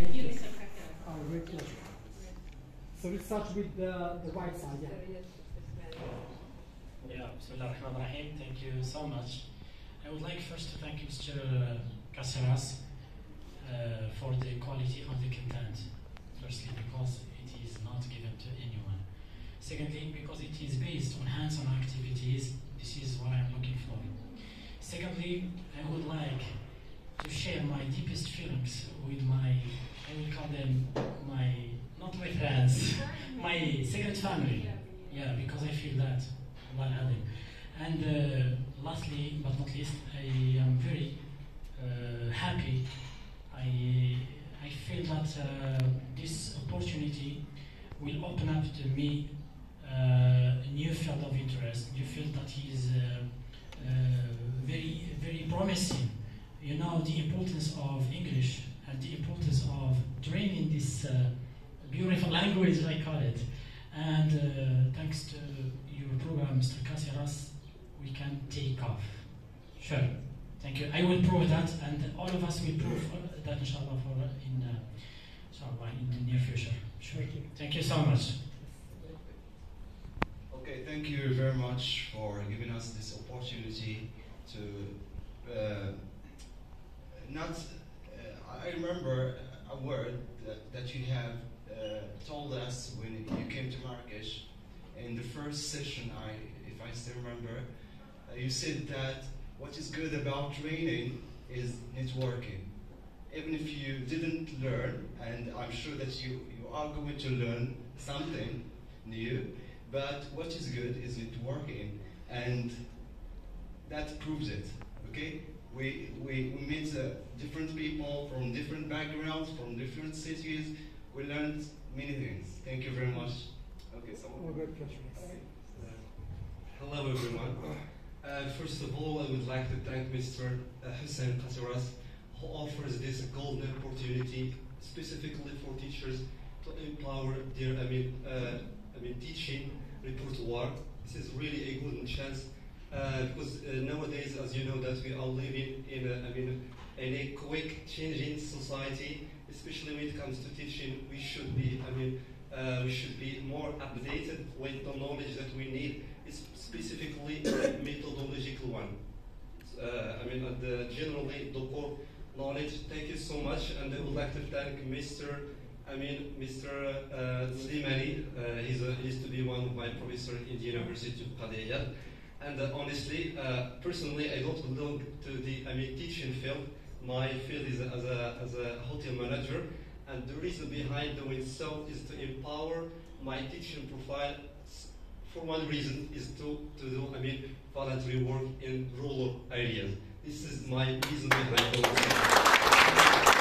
Oh, great pleasure. So let's start with the, the right side. Yeah. Yeah, Bismillah ar-Rahman ar-Rahim. Thank you so much. I would like first to thank Mr. Qasserras uh, for the quality of the content. Firstly, because it is not given to anyone. Secondly, because it is based on hands-on activities. This is what I'm looking for. Secondly, I would like to share my deepest feelings with my, I will call them my, not my friends, my second family. Yeah, because I feel that while having. And uh, lastly, but not least, I am very uh, happy. I, I feel that uh, this opportunity will open up to me uh, a new field of interest, new field that is uh, uh, very, very promising. You know the importance of English and the importance of training this uh, beautiful language, I call it. And uh, thanks to your program, Mr. Qasserras, we can take off. Sure. Thank you. I will prove that, and all of us will prove that, inshallah, for in, uh, inshallah, in the near future. Sure. Thank you. Thank you so much. Okay, thank you very much for giving us this opportunity to uh, not. Uh, I remember a word that, that you have uh, told us when you came to Marrakesh in the first session. I, if I still remember, uh, you said that what is good about training is networking. Even if you didn't learn, and I'm sure that you, you are going to learn something new, but what is good is networking, and that proves it. Okay, we we, we meet uh, different people from different backgrounds, from different cities. We learned many things. Thank you very much. Okay, someone. great pleasure. Hello everyone. Uh, first of all, I would like to thank Mr. uh, Hussein Qasserras who offers this golden opportunity specifically for teachers to empower their I mean, uh, I mean teaching repertoire. This is really a golden chance uh, because uh, nowadays, as you know, that we are living in a, I mean, in a quick changing society, especially when it comes to teaching. We should be, I mean, uh, we should be more updated with the knowledge that we need, is specifically methodological one. Uh, I mean, the, generally the core knowledge. Thank you so much, and I would like to thank Mr. I mean, Mr. Uh, Slimani. Uh, he's a, he used to be one of my professors in the University of Cadi Ayyad. And uh, honestly, uh, personally, I don't belong to the I mean teaching field. My field is as a, as a hotel manager, and the reason behind doing so is to empower my teaching profile. For one reason is to, to do I mean voluntary work in rural areas. This is my reason behind doing so.